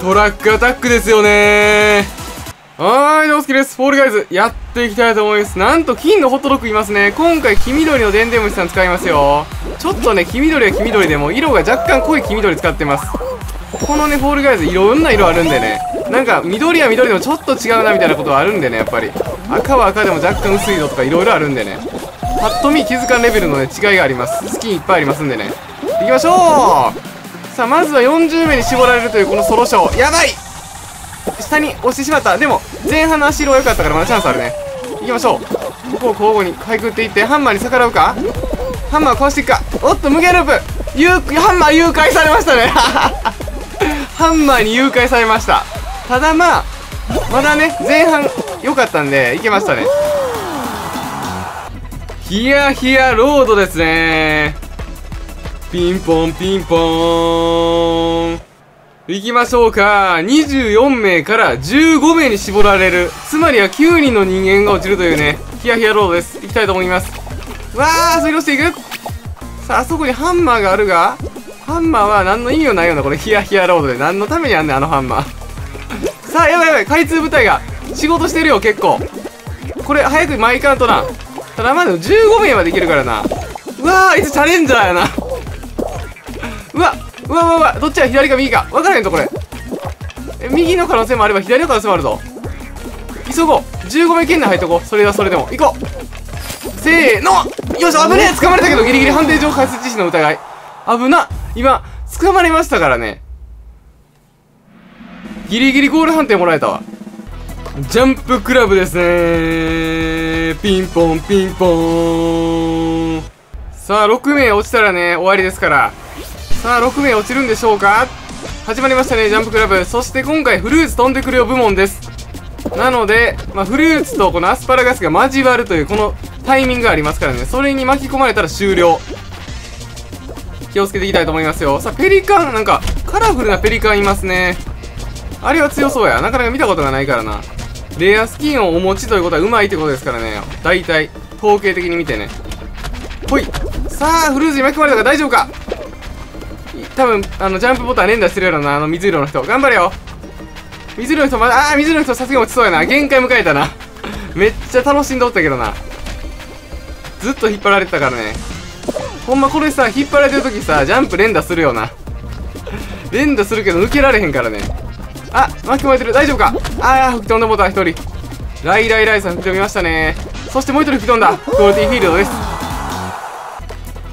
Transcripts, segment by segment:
トラックアタックですよねはーい、どうすきです。フォールガイズ、やっていきたいと思います。なんと、金のホットドッグいますね。今回、黄緑のデンデムシさん使いますよ。ちょっとね、黄緑は黄緑でも、色が若干濃い黄緑使ってます。このね、フォールガイズ、いろんな色あるんでね。なんか、緑は緑でもちょっと違うな、みたいなことはあるんでね、やっぱり。赤は赤でも若干薄い色とかいろいろあるんでね。ぱっと見気づかんレベルのね、違いがあります。スキンいっぱいありますんでね。行きましょうさあ、まずは40名に絞られるというこのソロショー。やばい！下に押してしまった。でも前半の足色が良かったからまだチャンスあるね。行きましょう。ここを交互にかいくっていってハンマーに逆らうか？ハンマーをかわしていくか？おっと無限ループ！ハンマー誘拐されましたね。ハンマーに誘拐されました。ただまあまだね前半良かったんでいけましたね。ヒヤヒヤロードですね。ピンポンピンポーン行きましょうか。24名から15名に絞られる。つまりは9人の人間が落ちるというね、ヒヤヒヤロードです。行きたいと思います。わー、それをしていくさあ、そこにハンマーがあるが、ハンマーは何の意味もないような、これヒヤヒヤロードで。何のためにあんねん、あのハンマー。さあ、やばいやばい、開通部隊が仕事してるよ、結構。これ、早く前行かんとな。ただまだ15名までいけるからな。うわー、いつチャレンジャーやな。うわうわうわうわどっちが左か右か分からへんとこれ。え右の可能性もあれば左の可能性もあるぞ。急ごう。15名圏内入っとこう。それはそれでも。行こう。せーの。よし危ねえ。捕まれたけどギリギリ判定上過失致死の疑い。危な。今捕まれましたからね。ギリギリゴール判定もらえたわ。ジャンプクラブですね。ピンポンピンポン。さあ6名落ちたらね終わりですから。さあ6名落ちるんでしょうか？始まりましたねジャンプクラブ。そして今回フルーツ飛んでくるよ部門です。なので、まあ、フルーツとこのアスパラガスが交わるというこのタイミングがありますからね。それに巻き込まれたら終了。気をつけていきたいと思いますよ。さあペリカンなんかカラフルなペリカンいますね。あれは強そうや。なかなか見たことがないからな。レアスキンをお持ちということはうまいってことですからね。大体統計的に見てね。ほい。さあフルーツに巻き込まれたから大丈夫か？多分あのジャンプボタン連打してるようなあの水色の人。頑張れよ。水色の人まだああ水色の人さすがに落ちそうやな。限界迎えたな。めっちゃ楽しんどったけどな。ずっと引っ張られてたからね。ほんまこれさ引っ張られてる時さジャンプ連打するよな。連打するけど抜けられへんからね。あ巻き込まれてる。大丈夫か？ああ吹き飛んだボタン1人。ライライライさん吹き飛びましたね。そしてもう1人吹き飛んだ。クオリティフィールドです。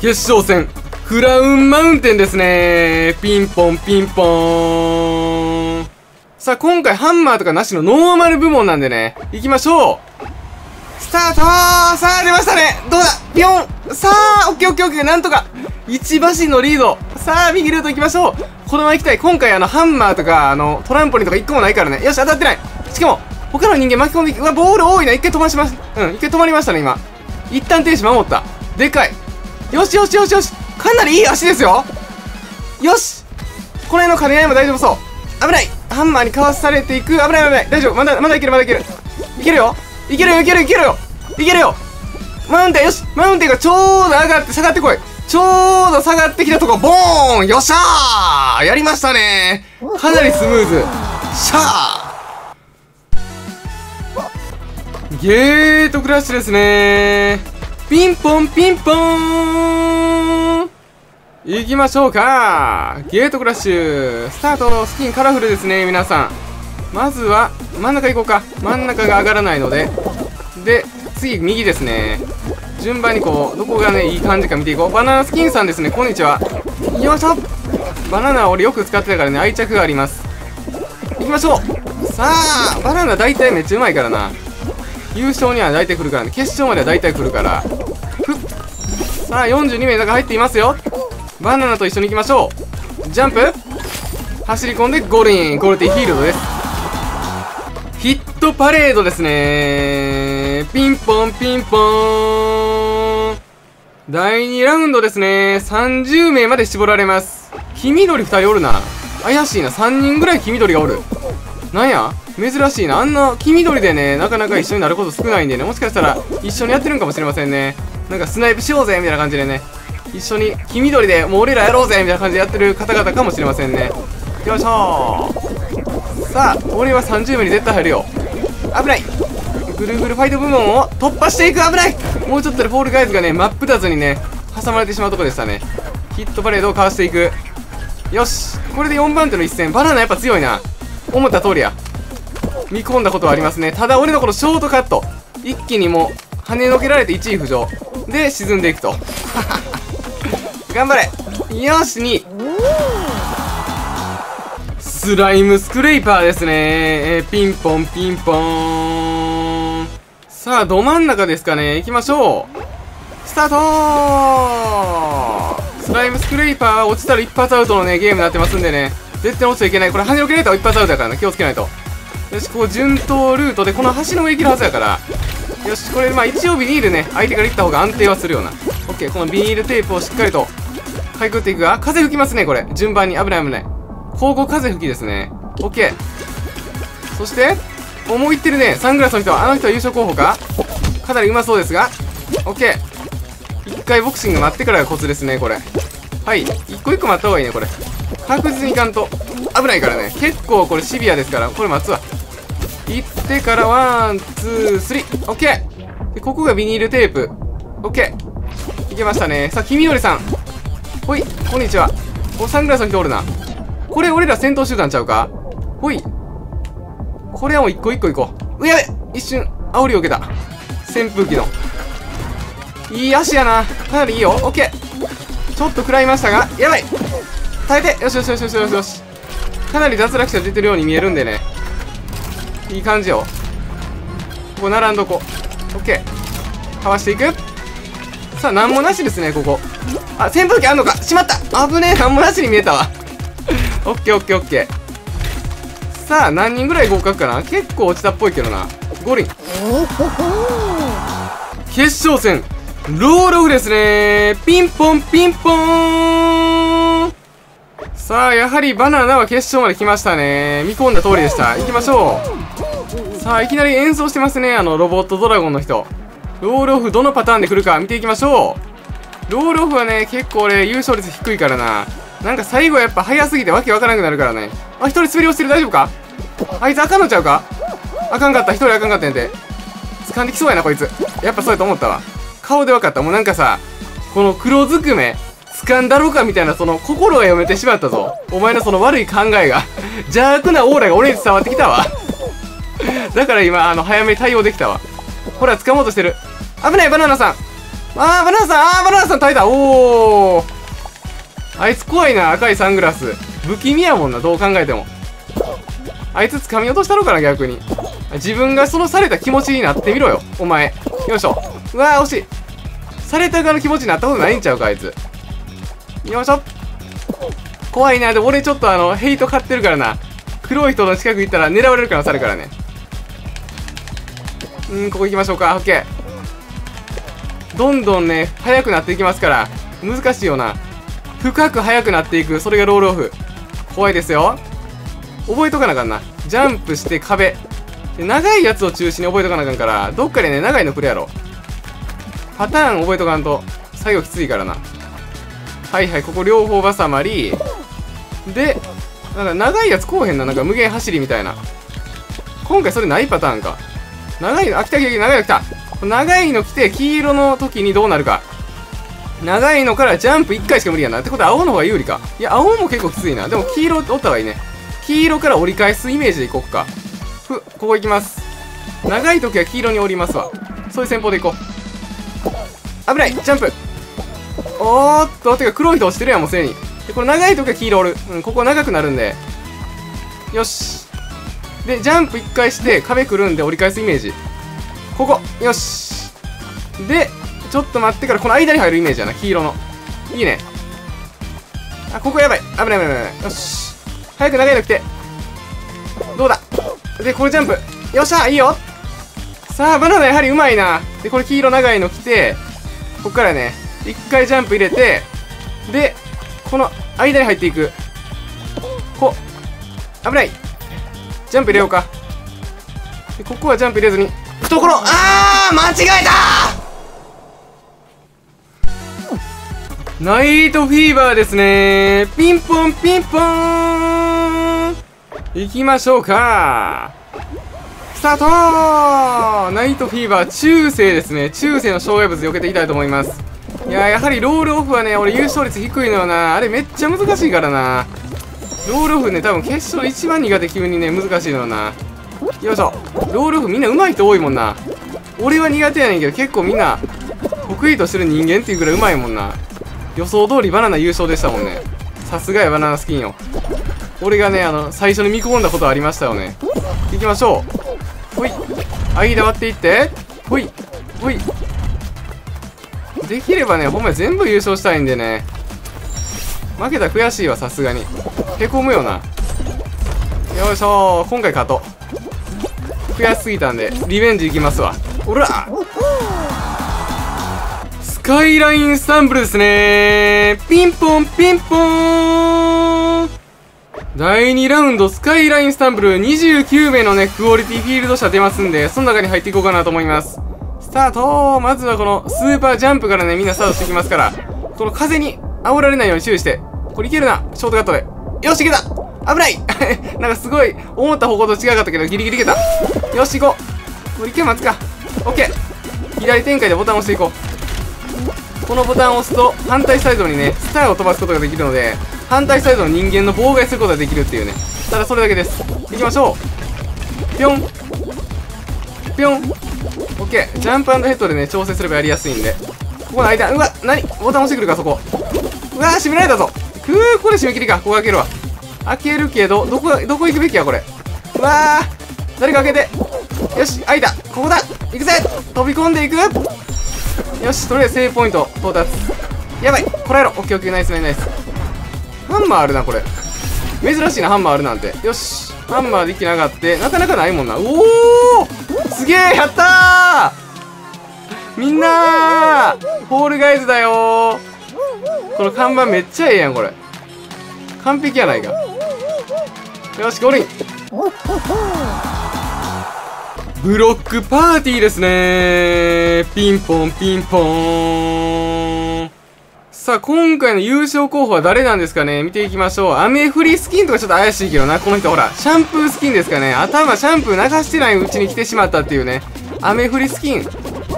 決勝戦。クラウンマウンテンですね。ピンポンピンポーン。さあ、今回ハンマーとかなしのノーマル部門なんでね、行きましょう。スタート!さあ、出ましたね。どうだ?ピョン!さあ、オッケーオッケーオッケー。なんとか1馬身のリード。さあ、右ルート行きましょう。このまま行きたい。今回あの、ハンマーとか、あの、トランポリンとか1個もないからね。よし、当たってない。しかも、他の人間巻き込んでうわ、ボール多いな。一回飛ばします。うん、一回止まりましたね、今。一旦停止守った。でかい。よしよしよしよし。かなりいい足ですよ。よし。この辺の兼ね合いも大丈夫そう。危ない。ハンマーにかわされていく。危ない危ない。大丈夫。まだまだいけるまだいける。いけるよ。いけるよいけるいけるよ。いけるよ。マウンテンよし。マウンテンがちょうど上がって下がってこい。ちょうど下がってきたとこ。ボーン。よっしゃー。やりましたね。かなりスムーズ。シャー。ゲートクラッシュですね。ピンポンピンポーン。行きましょうか。ゲートクラッシュスタート。スキンカラフルですね皆さん。まずは真ん中行こうか。真ん中が上がらないので。で次右ですね。順番にこうどこがねいい感じか見ていこう。バナナスキンさんですね。こんにちは。よいしょう。バナナ俺よく使ってたからね愛着があります。行きましょう。さあバナナ大体めっちゃうまいからな。優勝には大体来るからね。決勝までは大体来るから。さあ42名中入っていますよ。バナナと一緒に行きましょう。ジャンプ。走り込んでゴールイン。ゴールティーフィールドです。ヒットパレードですね。ピンポンピンポーン。第2ラウンドですね。30名まで絞られます。黄緑2人おるな。怪しいな。3人ぐらい黄緑がおる。なんや？珍しいな。あんな黄緑でねなかなか一緒になること少ないんでね。もしかしたら一緒にやってるんかもしれませんね。なんかスナイプしようぜみたいな感じでね。一緒に黄緑でもう俺らやろうぜみたいな感じでやってる方々かもしれませんね。よいしょさあ俺は30名に絶対入るよ。危ない。ぐるぐるファイト部門を突破していく危ない。もうちょっとでフォールガイズがね真っ二つにね挟まれてしまうとこでしたね。ヒットパレードをかわしていく。よし。これで4番手の一戦。バナナやっぱ強いな。思った通りや。見込んだことはありますね。ただ俺のこのショートカット。一気にもう跳ねのけられて1位浮上。で沈んでいくと。頑張れ。よし2スライムスクレイパーですね、え、ピンポンピンポン。さあど真ん中ですかね。行きましょう。スタートスライムスクレイパー落ちたら一発アウトのねゲームになってますんでね。絶対落ちちゃいけない。これ跳ねのけられたら一発アウトだからね。気をつけないと。よしこう順当ルートでこの橋の上行けるはずやからよしこれまあ一応ビニールね相手から行った方が安定はするような。オッケーこのビニールテープをしっかりとかいくっていく。が風吹きますねこれ。順番に危ない危ない。交互風吹きですね。オッケー。そしておもういってるねサングラスの人はあの人は優勝候補か？かなりうまそうですが。オッケー。一回ボクシング待ってからがコツですねこれ。はい。一個一個待った方がいいねこれ。確実にいかんと危ないからね。結構これシビアですからこれ待つわ。行ってから one two three。オッケーでここがビニールテープ。オッケーいけましたね。さあ君よりさん。ほい。こんにちは。おサングラスの人おるな。これ俺ら戦闘集団ちゃうか？ほい。これはもう一個一個いこう。うやべ。一瞬煽りを受けた。扇風機の。いい足やな。かなりいいよ。オッケーちょっと食らいましたがやばい。耐えて。よしよしよしよしよしよし。かなり脱落者出てるように見えるんでね。いい感じよ。ここ並んどこ。オッケーかわしていく。さあ何もなしですねここ。あ扇風機あんのか。しまった。危ねえ。何もなしに見えたわ。オッケーオッケーオッケーさあ何人ぐらい合格かな。結構落ちたっぽいけどな。5輪。決勝戦。ロールオフですね。ピンポンピンポーン。さあやはりバナナは決勝まで来ましたね。見込んだ通りでした。行きましょう。さあいきなり演奏してますね。あのロボットドラゴンの人。ロールオフどのパターンで来るか見ていきましょう。ロールオフはね結構俺優勝率低いからな。なんか最後やっぱ早すぎてわけわからなくなるからね。あ一人滑り落ちてる大丈夫か？あいつあかんのちゃうか？あかんかった。一人あかんかったんやて。掴んできそうやなこいつ。やっぱそうやと思ったわ。顔で分かった。もうなんかさこの黒ずくめ掴んだろうかみたいなその心が読めてしまったぞ。お前のその悪い考えが。邪悪なオーラが俺に伝わってきたわ。だから今あの早めに対応できたわ。ほら掴もうとしてる。危ないバナナさん。あーバナナさんあーバナナさん耐えた。おおあいつ怖いな赤いサングラス。不気味やもんなどう考えても。あいつ掴み落としたのかな逆に。自分がそのされた気持ちになってみろよお前。よいしょ。うわー惜しい。された側の気持ちになったことないんちゃうかあいつ。よいしょ。怖いなでも俺ちょっとあのヘイト買ってるからな。黒い人の近く行ったら狙われる可能性あるからね。うんここ行きましょうか。オッケー。どんどんね速くなっていきますから難しいよな。深く速くなっていくそれがロールオフ。怖いですよ。覚えとかなあかんな。ジャンプして壁。で長いやつを中心に覚えとかなあかんからどっかでね長いの来るやろ。パターン覚えとかんと作業きついからな。はいはいここ両方挟まりでなんか長いやつこうへんな。なんか無限走りみたいな。今回それないパターンか。長いのあ来た来た来た長いの来た。長いの来て黄色の時にどうなるか。長いのからジャンプ1回しか無理やな。ってことは青の方が有利か。いや青も結構きついな。でも黄色おった方がいいね。黄色から折り返すイメージでいこっか。ふここ行きます。長い時は黄色に折りますわ。そういう戦法でいこう。危ない。ジャンプ。おーっと。てか黒い人落ちてるやんもうすでに。でこれ長い時は黄色折る。うんここ長くなるんで。よし。でジャンプ1回して壁くるんで折り返すイメージ。ここ。よし。でちょっと待ってからこの間に入るイメージやな。黄色の。いいね。あここやばい。危ない危ない危ない。よし。早く長いの来て。どうだ。でこれジャンプ。よっしゃいいよ。さあバナナやはりうまいな。でこれ黄色長いの来てこっからね一回ジャンプ入れてでこの間に入っていく。こ危ない。ジャンプ入れようか。でここはジャンプ入れずに。懐あー間違えた！ナイトフィーバーですね。ピンポンピンポーン。行きましょうか。スタート！ナイトフィーバー中世ですね。中世の障害物避けていきたいと思います。いややはりロールオフはね俺優勝率低いのよな。あれめっちゃ難しいからなロールオフね多分決勝一番苦手急にね難しいのよな。よいしょ。ロールオフみんな上手い人多いもんな。俺は苦手やねんけど結構みんな得意としてる人間っていうぐらい上手いもんな。予想通りバナナ優勝でしたもんね。さすがやバナナスキンよ。俺がねあの最初に見込んだことありましたよね。行きましょう。ほい。間割っていって。ほい。ほい。できればねほんまに全部優勝したいんでね。負けたら悔しいわさすがに。へこむよな。よいしょ。今回勝とう。悔しすぎたんでリベンジいきますわ。おら。スカイラインスタンブルですね。ピンポンピンポーン第2ラウンドスカイラインスタンブル。29名のねクオリティフィールド車出ますんでその中に入っていこうかなと思います。スタート。まずはこのスーパージャンプからねみんなスタートしていきますからこの風に煽られないように注意して。これいけるな。ショートカットで。よしいけた。危ない。なんかすごい思った方向と違かったけどギリギリいけた。よし行こう。これいけ待つか。オッケー。左展開でボタンを押していこう。このボタンを押すと反対サイドにねスターを飛ばすことができるので反対サイドの人間の妨害することができるっていうね。ただそれだけです。いきましょう。ぴょん。ぴょん。オッケー。ジャンプヘッドでね調整すればやりやすいんで。ここの間うわ何？ボタン押してくるかそこ。うわー閉められたぞ。くーこれ締め切りか。ここ開けるわ。開けるけどどこどこ行くべきやこれ。うわー誰か開けて。よし開いた。ここだ。行くぜ。飛び込んでいく。よしとりあえずセーブポイント到達。やばい。こらえろ。オッケーオッケー。ナイスナイスナイス。ハンマーあるなこれ。珍しいなハンマーあるなんて。よし。ハンマーで一気に上がってなかなかないもんな。おおすげえやったー。みんなーホールガイズだよこの看板めっちゃええやんこれ完璧やないかよしゴールインブロックパーティーですねピンポンピンポーンさあ、今回の優勝候補は誰なんですかね？見ていきましょう。雨降りスキンとかちょっと怪しいけどな。この人ほら、シャンプースキンですかね。頭シャンプー流してないうちに来てしまったっていうね。雨降りスキン。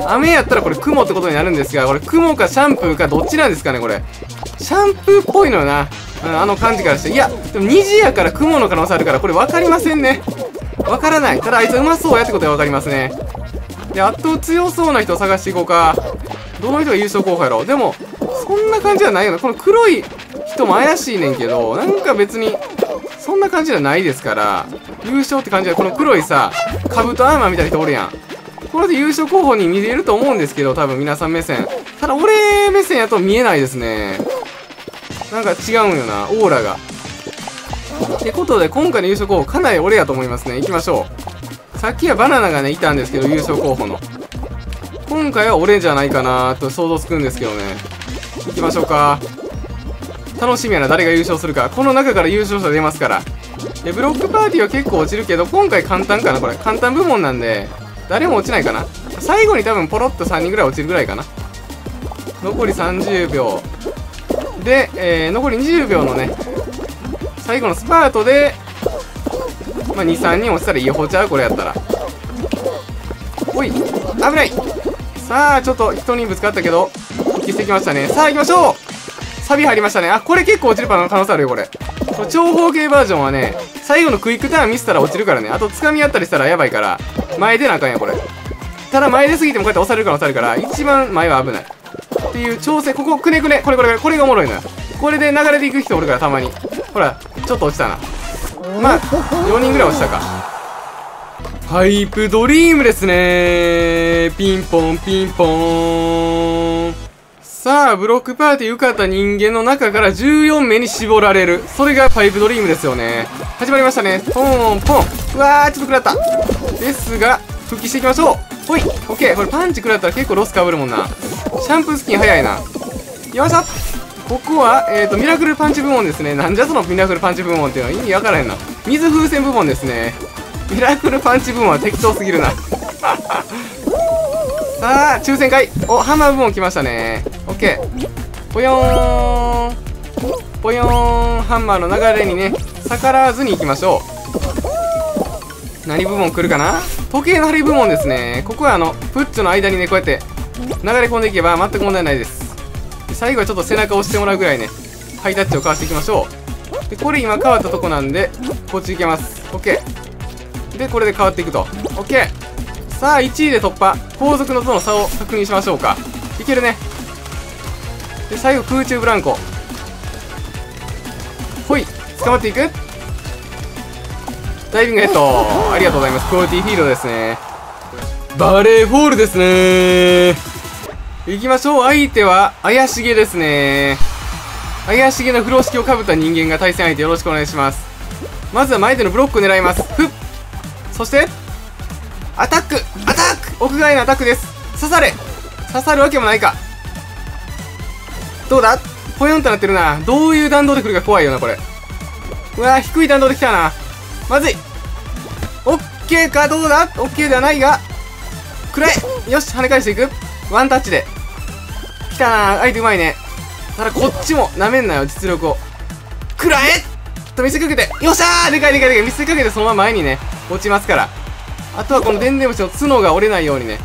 雨やったらこれ雲ってことになるんですが、これ雲かシャンプーかどっちなんですかね、これ。シャンプーっぽいのよな。うん、あの感じからして。いや、でも虹やから雲の可能性あるから、これ分かりませんね。分からない。ただあいつうまそうやってことは分かりますね。で、あと強そうな人を探していこうか。どの人が優勝候補やろでも、そんな感じじゃないよな。この黒い人も怪しいねんけど、なんか別に、そんな感じじゃないですから、優勝って感じで、この黒いさ、カブトアーマーみたいな人おるやん。これで優勝候補に見れると思うんですけど、多分皆さん目線。ただ俺目線やと見えないですね。なんか違うんよな、オーラが。ってことで、今回の優勝候補、かなり俺やと思いますね。行きましょう。さっきはバナナがね、いたんですけど、優勝候補の。今回は俺じゃないかなと想像つくんですけどね。行きましょうか。楽しみやな、誰が優勝するか。この中から優勝者出ますから。で、ブロックパーティーは結構落ちるけど、今回簡単かな、これ。簡単部門なんで、誰も落ちないかな？最後に多分ポロッと3人ぐらい落ちるぐらいかな？残り30秒。で、えー、残り20秒のね、最後のスパートで、まあ、2、3人落ちたらいい方ちゃう？これやったら。おい、危ないさあ、ちょっと人にぶつかったけど、復帰してきましたね。さあ、行きましょうサビ入りましたね。あ、これ結構落ちる可能性あるよ、これ。長方形バージョンはね、最後のクイックターンミスったら落ちるからね。あと、掴み合ったりしたらやばいから、前出なあかんや、これ。ただ、前出すぎてもこうやって押されるから押されるから、一番前は危ない。っていう調整、ここ、くねくね。これこれこれ、これがおもろいのよ。これで流れていく人おるから、たまに。ほら、ちょっと落ちたな。まあ、4人ぐらい落ちたか。パイプドリームですねピンポンピンポーン。さあ、ブロックパーティー受かった人間の中から14名に絞られる。それがパイプドリームですよね。始まりましたね。ポンポン。うわー、ちょっと食らった。ですが、復帰していきましょう。ほい。オッケー。これパンチ食らったら結構ロスかぶるもんな。シャンプースキン早いな。よいしょここは、えっ、ー、と、ミラクルパンチ部門ですね。なんじゃそのミラクルパンチ部門っていうのは意味わからへんな。水風船部門ですね。ミラクルパンチ部門は適当すぎるな。さあ、抽選会。お、ハンマー部門来ましたね。オッケー。ぽよーん。ぽよーん。ハンマーの流れにね、逆らわずに行きましょう。何部門来るかな？時計の針部門ですね。ここはあのプッチョの間にねこうやって流れ込んでいけば全く問題ないです。最後はちょっと背中を押してもらうぐらいねハイタッチをかわしていきましょう。でこれ今変わったとこなんでこっち行けます。OK でこれで変わっていくと。OK さあ1位で突破。後続のとの差を確認しましょうか。いけるね。で最後空中ブランコ。ほい捕まっていく。ダイビングヘッド。ありがとうございます。クオリティフィールドですね。バレーフォールですね。行きましょう。相手は怪しげですね。怪しげな風呂敷をかぶった人間が対戦相手よろしくお願いします。まずは前でのブロックを狙います。ふっそしてアタック。アタック。屋外のアタックです。刺され。刺さるわけもないか。どうだ？ポヨンとなってるな。どういう弾道で来るか怖いよなこれ。うわ低い弾道で来たな。まずい。オッケーかどうだ？オッケーではないがくらえよし跳ね返していく。ワンタッチで。来たな。相手うまいね。ただこっちもなめんなよ実力を。くらえと見せかけて。よっしゃー！でかいでかいでかい。見せかけてそのまま前にね落ちますから。あとはこの電電虫の角が折れないようにね。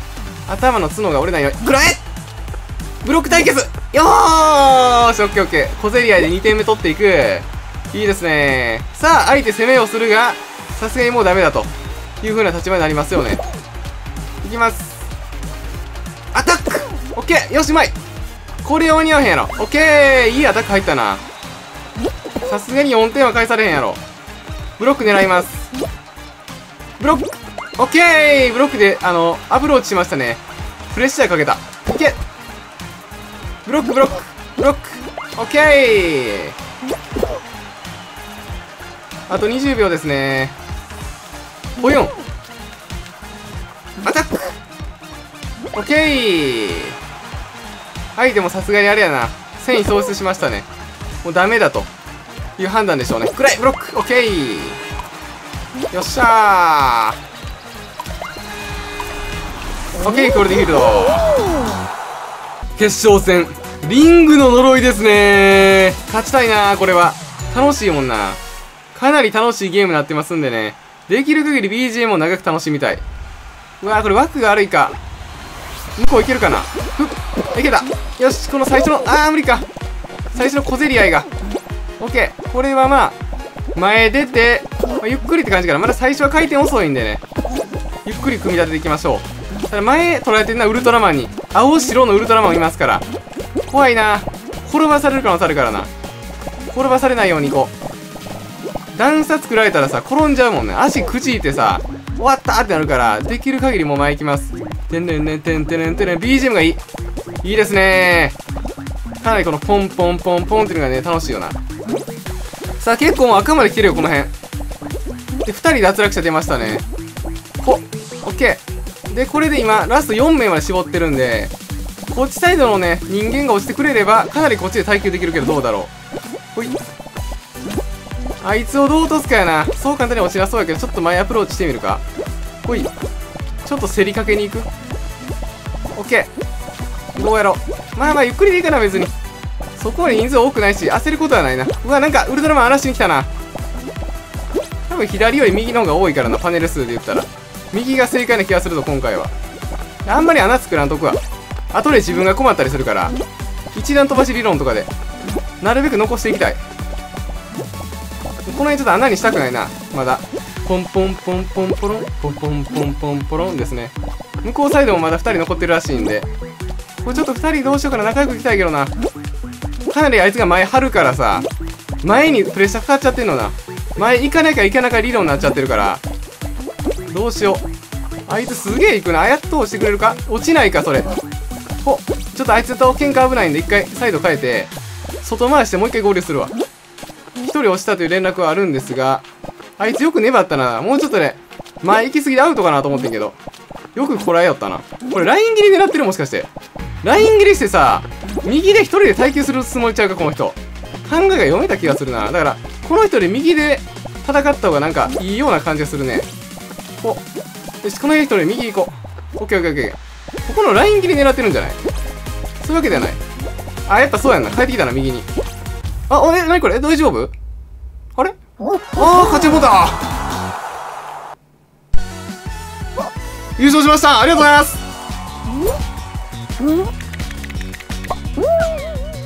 頭の角が折れないように。くらえブロック対決。よーし。オッケーオッケー。小競り合いで2点目取っていく。いいですね。さあ相手攻めをするがさすがにもうダメだと。いう風な立場になりますよね。いきます。アタック。オッケー。よしうまい。これは似合わへんやろ。オッケー。いいアタック入ったな。さすがに4点は返されへんやろ。ブロック狙います。ブロック。オッケー。ブロックであのアプローチしましたね。プレッシャーかけた。オッケー。ブロックブロックブロック。オッケー。あと20秒ですね。およん。アタックオッケー。はいでもさすがにあれやな。戦意喪失しましたね。もうダメだと。いう判断でしょうね。くらい。ブロック。オッケー。よっしゃー。オッケークオリティフィールド。決勝戦。リングの呪いですね。勝ちたいなこれは。楽しいもんな。かなり楽しいゲームになってますんでね。できる限り BGM を長く楽しみたい。うわーこれ枠が悪いか。向こういけるかな。ふっいけた。よしこの最初のあー無理か。最初の小競り合いが。OK これはまあ前出て、まあ、ゆっくりって感じかな。まだ最初は回転遅いんでね。ゆっくり組み立てていきましょう。ただ前取られてるのはウルトラマンに。青白のウルトラマンいますから。怖いな。転ばされる可能性あるからな。転ばされないようにいこう。段差作られたらさ転んじゃうもんね。足くじいてさ終わったってなるからできる限りもう前行きます。てんてんてんてんてんてん BGM がいい。いいですね。かなりこのポンポンポンポンっていうのがね楽しいよな。さあ結構もう赤まで来てるよこの辺。で2人脱落者出ましたね。ほオッケー。でこれで今ラスト4名まで絞ってるんでこっちサイドのね人間が落ちてくれればかなりこっちで耐久できるけどどうだろう。ほい。あいつをどう落とすかやな。そう簡単に落ちなそうやけどちょっと前アプローチしてみるか。ほい。ちょっと競りかけに行く。オッケー。どうやろう。まあまあゆっくりでいいかな別に。そこまで人数多くないし焦ることはないな。うわなんかウルトラマン荒らしに来たな。多分左より右の方が多いからなパネル数で言ったら。右が正解な気がするぞ今回は。あんまり穴作らんとくわ後で自分が困ったりするから一段飛ばし理論とかでなるべく残していきたい。この辺ちょっと穴にしたくないな。まだ。ポンポンポンポンポロン。ポンポンポンポンポロンですね。向こうサイドもまだ2人残ってるらしいんで。これちょっと2人どうしようかな。仲良くいきたいけどな。かなりあいつが前張るからさ。前にプレッシャーかかっちゃってんのな。前行かなきゃ行かなきゃ理論になっちゃってるから。どうしよう。あいつすげえ行くな。あやっと押してくれるか。落ちないかそれ。ほちょっとあいつと喧嘩危ないんで一回サイド変えて外回してもう一回合流するわ。一人押したという連絡はあるんですがあいつよく粘ったな。もうちょっとね前行き過ぎでアウトかなと思ってんけどよくこらえよったな。これライン切り狙ってるもしかして。ライン切りしてさ右で一人で耐久するつもりちゃうかこの人。考えが読めた気がするな。だからこの人で右で戦った方がなんかいいような感じがするね。お。よしこの人で右行こう。オッケーオッケーオッケー。ここのライン切り狙ってるんじゃない？そういうわけではない。あやっぱそうやんな。帰ってきたな右に。あおえなにこれ？大丈夫？あれ？ああ勝ちボタン優勝しました。ありがとうございます。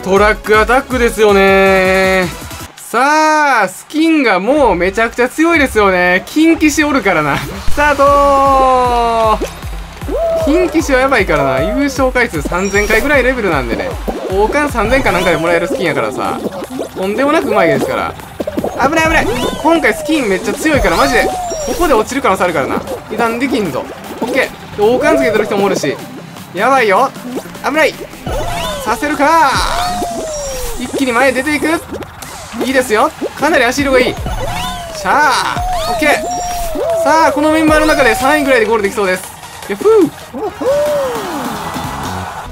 トラックアタックですよね。さあ、スキンがもうめちゃくちゃ強いですよね。金騎士おるからな。スタート金騎士はやばいからな。優勝回数3000回ぐらいレベルなんでね。王冠3000かなんかでもらえるスキンやからさ。とんでもなくうまいですから。危ない危ない今回スキンめっちゃ強いからマジで。ここで落ちる可能性あるからな。油断できんぞ。オッケー。王冠つけてる人もおるし。やばいよ。危ないさせるか一気に前へ出ていくいいですよ。かなり足色がいい。しゃあオッケーさあこのメンバーの中で3位ぐらいでゴールできそうです。ヤッフー。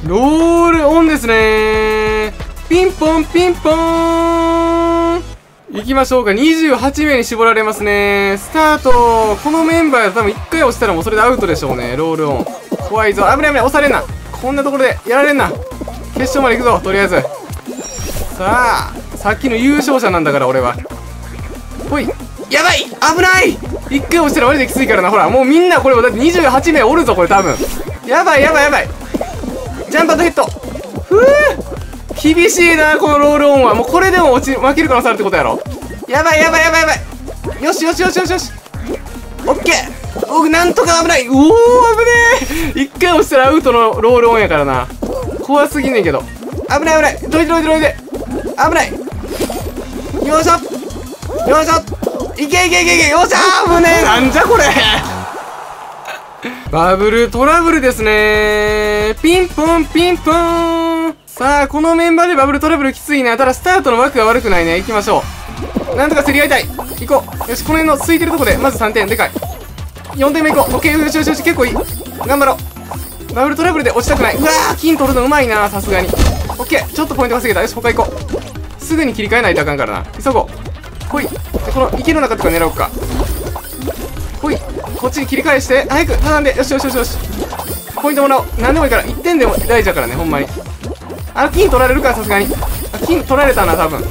ロールオンですね。ピンポンピンポーン。行きましょうか。28名に絞られますね。スタート。このメンバーだと多分1回押したらもうそれでアウトでしょうね。ロールオン。怖いぞ。危ない危ない。押されんな。こんなところでやられんな。決勝まで行くぞ。とりあえず。さあ。さっきの優勝者なんだから俺は。ほいやばい危ない。一回押したらマジできついからな。ほらもうみんなこれだって28名おるぞこれ多分。やばいやばいやばい。ジャンパーとヘッド。ふう厳しいなこのロールオンは。もうこれでも落ち負ける可能性あるってことやろ。やばいやばいやばいやばい。よしよしよしよしよし。オッケー。僕なんとか危ない。うおー危ねえ。一回押したらアウトのロールオンやからな。怖すぎねんけど。危ない危ない。どいてどいてどいて。危ない。よいしょよいしょいけいけいけいけよっしゃ危ねえなんじゃこれバブルトラブルですねピンポンピンポンさあ、このメンバーでバブルトラブルきついな。ただ、スタートの枠が悪くないね。行きましょう。なんとか競り合いたい。行こう。よし、この辺の空いてるとこで、まず3点。でかい。4点目行こう。オッケー、よしよしよし、結構いい。頑張ろう。バブルトラブルで落ちたくない。うわー、金取るのうまいな、さすがに。オッケー、ちょっとポイント稼げた。よし、他行こう。すぐに切り替えないとあかんからな。急ごう。ほい。この池の中とか狙おうか。ほい。こっちに切り返して。早く並んで。よしよしよしよし。ポイントもらおう。何でもいいから。1点でも大事だからねほんまに。あ金取られるかさすがに。あ金取られたな多分。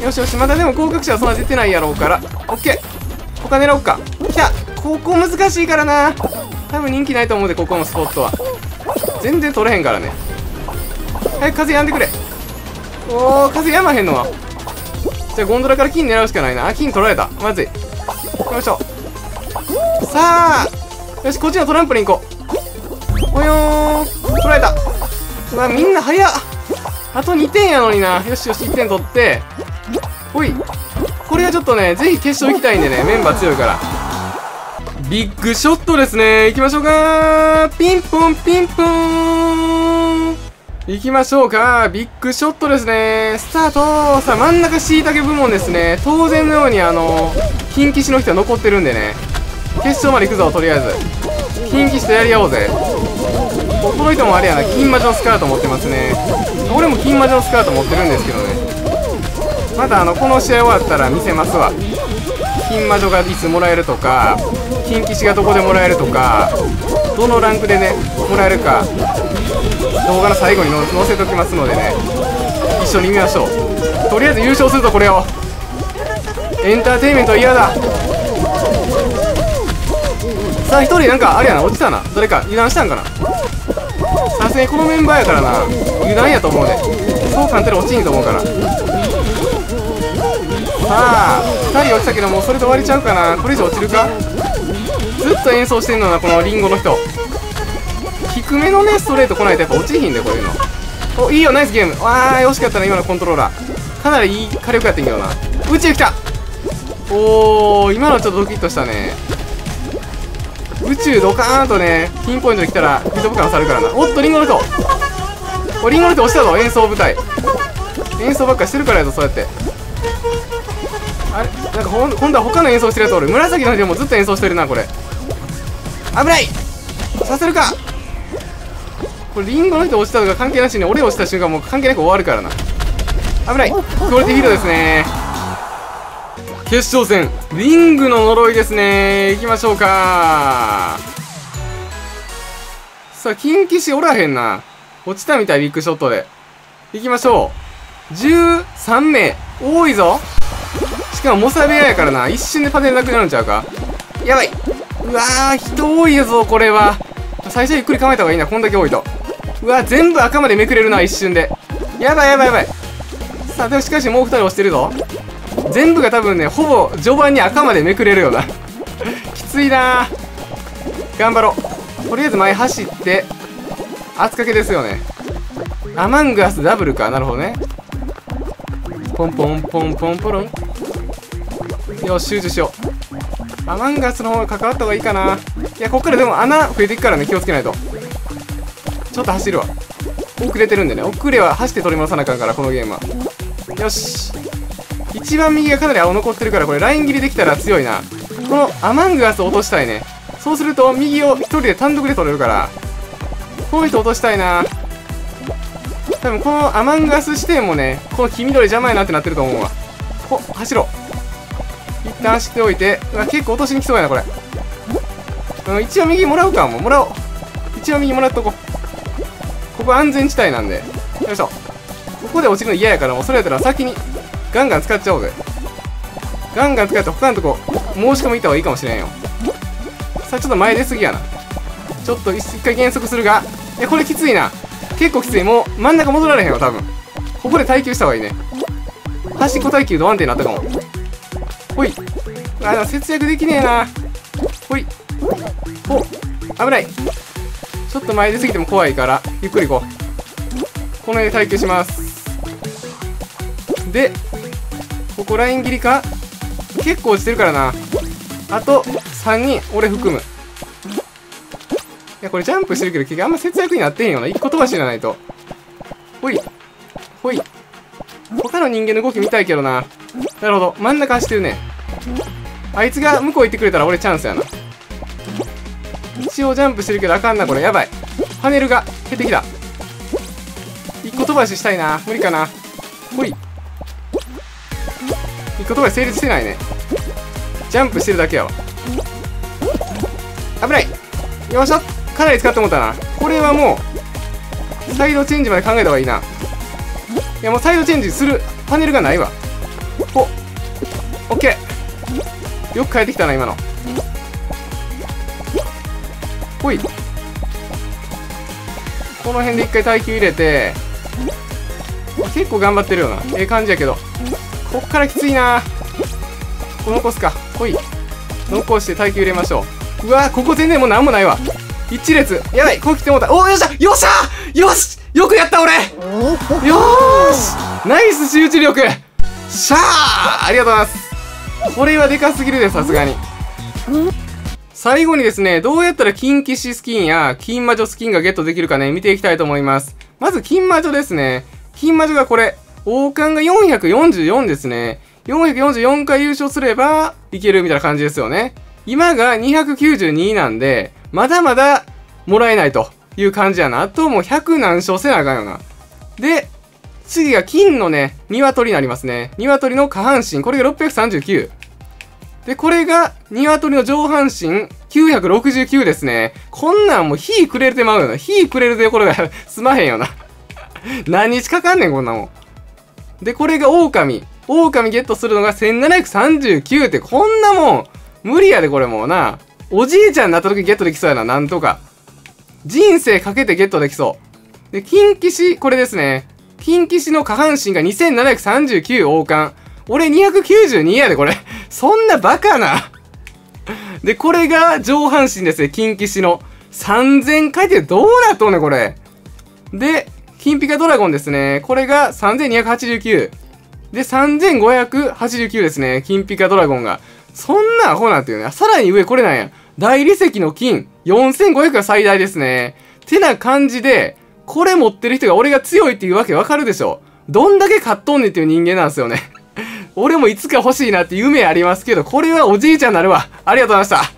よしよし。まだでも合格者はそんな出てないやろうから。オッケー。他狙おうか。来たここ難しいからな。多分人気ないと思うでここのスポットは。全然取れへんからね。早く風やんでくれ。おー風やまへんのは。じゃあゴンドラから金狙うしかないな。あ金取られた。まずい。よいしょ。さあよしこっちのトランプリン行こう。ほよーん。取られた。うわみんな早っ。あと2点やのにな。よしよし1点取って。ほい。これはちょっとねぜひ決勝行きたいんでねメンバー強いから。ビッグショットですね。行きましょうか。ピンポンピンポーン。行きましょうか。ビッグショットですね。スタートさあ、真ん中椎茸部門ですね。当然のように、あの、金騎士の人は残ってるんでね。決勝まで行くぞ、とりあえず。金騎士とやり合おうぜ。この人もあれやな、金魔女のスカート持ってますね。俺も金魔女のスカート持ってるんですけどね。また、あの、この試合終わったら見せますわ。金魔女がいつもらえるとか、金騎士がどこでもらえるとか、どのランクでね、もらえるか、動画の最後に載せときますのでね。一緒に見ましょう。とりあえず優勝するとこれを。エンターテインメントは嫌だ。さあ一人なんかあれやな落ちたな。どれか油断したんかな。さすがにこのメンバーやからな。油断やと思うで。そう簡単に落ちんと思うから。さあ2人落ちたけどもうそれで終わりちゃうかな。これ以上落ちるか？ずっと演奏してんのなこのリンゴの人。低めのねストレート来ないとやっぱ落ちひんでこういうの。おいいよナイスゲーム。わー惜しかったな今のコントローラー。かなりいい火力やってんけどな。宇宙来た。おー今のちょっとドキッとしたね。宇宙ドカーンとねピンポイントで来たらビトブ感さるからな。おっとリンゴの人。おリンゴの人押したぞ演奏舞台演奏ばっかしてるからやぞそうやって。あれなんかほん今度は他の演奏してるやつおる。紫の人もずっと演奏してるなこれ。危ない！させるか！これリンゴの人落ちたとか関係なしに俺落ちた瞬間もう関係なく終わるからな。危ない。クオリティフィードですね。決勝戦リングの呪いですね。行きましょうか。さあ金騎士おらへんな。落ちたみたいビッグショットで。行きましょう。13名。多いぞ。しかもモサ部屋やからな。一瞬でパネルなくなるんちゃうか。やばい。うわー人多いぞこれは。最初ゆっくり構えた方がいいな。こんだけ多いとうわ全部赤までめくれるな一瞬で。やばいやばいやばい。さあでもしかしもう2人押してるぞ。全部が多分ねほぼ序盤に赤までめくれるような。きついな。頑張ろう。とりあえず前走って圧かけですよね。アマングアスダブルか。なるほどね。ポンポンポンポンポロン。よし集中しよう。アマンガスの方が関わった方がいいかな。いやこっからでも穴増えていくからね気をつけないと。ちょっと走るわ。遅れてるんでね。遅れは走って取り戻さなあかんからこのゲームは。よし。一番右がかなり青残ってるからこれライン切りできたら強いな。このアマングアス落としたいね。そうすると右を1人で単独で取れるからこの人落としたいな。多分このアマンガス視点もねこの黄緑邪魔やなってなってると思うわ。こ走ろう。一旦走っておいてうわ結構落としに来そうやなこれ。うん一応右もらうかもう。もらおう。一応右もらっとこう。ここ安全地帯なんで。よいしょ。ここで落ちるの嫌やからもうそれやったら先にガンガン使っちゃおうぜ。ガンガン使って他のとこ申し込み行った方がいいかもしれんよ。さあちょっと前出すぎやな。ちょっと一回減速するが。いやこれきついな。結構きつい。もう真ん中戻られへんよ多分。ここで耐久した方がいいね。端っこ耐久ド安定になったかも。ほい。あでも節約できねえな。ほい。お危ない。ちょっと前出すぎても怖いからゆっくり行こう。この辺で耐久します。でここライン切りか？結構落ちてるからな。あと3人俺含む。いやこれジャンプしてるけど結局あんま節約になってんよな。1個飛ばしじゃないと。ほい。ほい。他の人間の動き見たいけどな。なるほど。真ん中走ってるね。あいつが向こう行ってくれたら俺チャンスやな。一応ジャンプしてるけどあかんなこれ。やばい。パネルが減ってきた。1個飛ばししたいな。無理かな。ほい1個飛ばし成立してないね。ジャンプしてるだけやわ。危ない。よっしゃかなり使って思ったな。これはもうサイドチェンジまで考えた方がいいな。いやもうサイドチェンジするパネルがないわ。おオッケー。よく変えてきたな今の。ほい。この辺で一回耐久入れて結構頑張ってるよな。ええ感じやけど。こっからきついな。ここ残すか。ほい。残して耐久入れましょう。うわここ全然もう何もないわ。一列。やばい。こう来てもうた。おおよっしゃ。よっしゃ。よし。よくやった俺。よし。ナイス集中力。しゃー。ありがとうございます。これはでかすぎるでさすがに。最後にですね、どうやったら金騎士スキンや金魔女スキンがゲットできるかね、見ていきたいと思います。まず金魔女ですね。金魔女がこれ、王冠が444ですね。444回優勝すればいけるみたいな感じですよね。今が292なんで、まだまだもらえないという感じやな。あともう100何勝せなあかんよな。で、次が金のね、鶏になりますね。鶏の下半身。これが639。で、これが、鶏の上半身、969ですね。こんなんもう火くれるてまうよな。火くれるでこれが すまへんよな。何日かかんねん、こんなもん。で、これが狼。狼ゲットするのが1739って、こんなもん、無理やで、これもうな。おじいちゃんになった時ゲットできそうやな、なんとか。人生かけてゲットできそう。で、金騎士、これですね。金騎士の下半身が2739王冠。俺292やで、これ。そんなバカな。で、これが上半身ですね。金騎士の。3000回転どうなっとんねん、これ。で、金ピカドラゴンですね。これが3289。で、3589ですね。金ピカドラゴンが。そんなアホなんていうね。さらに上これなんや。大理石の金。4500が最大ですね。てな感じで、これ持ってる人が俺が強いっていうわけわかるでしょ。どんだけ買っとんねんっていう人間なんですよね。俺もいつか欲しいなって夢ありますけど、これはおじいちゃんになるわ。ありがとうございました。